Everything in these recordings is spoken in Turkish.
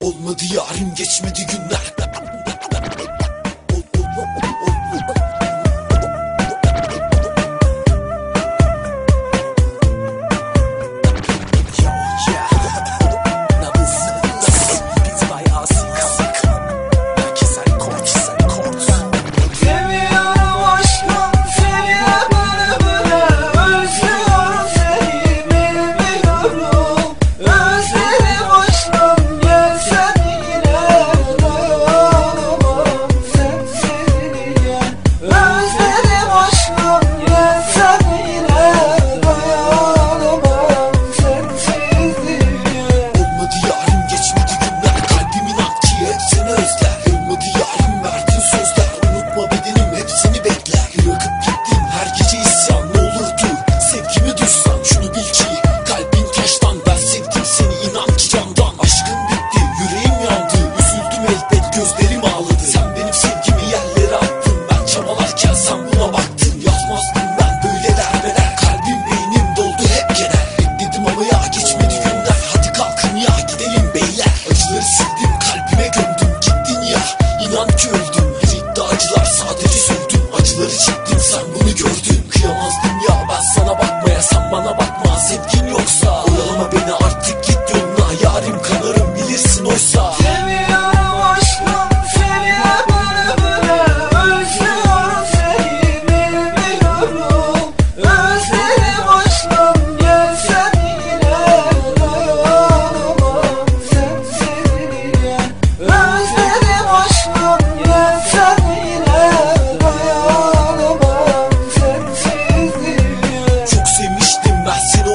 Olmadı yarim geçmedi günler. Eles já têm sabor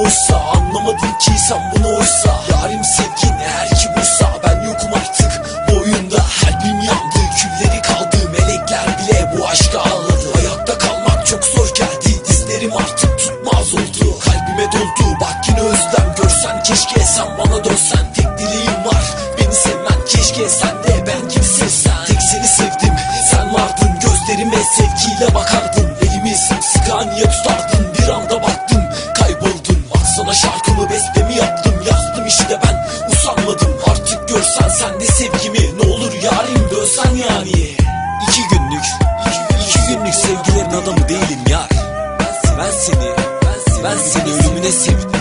oysa Anlamadın ki sen bunu oysa. Yarim sevgin eğer ki buysa Ben yokum artık. Boyunda Kalbim yandı külleri kaldı. Melekler bile bu aşka ağladı. Hayatta kalmak çok zor geldi Dizlerim artık tutmaz oldu. Kalbime doldu bak yine özlem. Görsen keşke sen bana dönsen. Tek dileğim var beni sevmen. Keşke sen de ben kimsin sen Tek seni sevdim sen vardın. Gözlerime sevgiyle bakardın. Elimi sımsıkı niye tutardın desse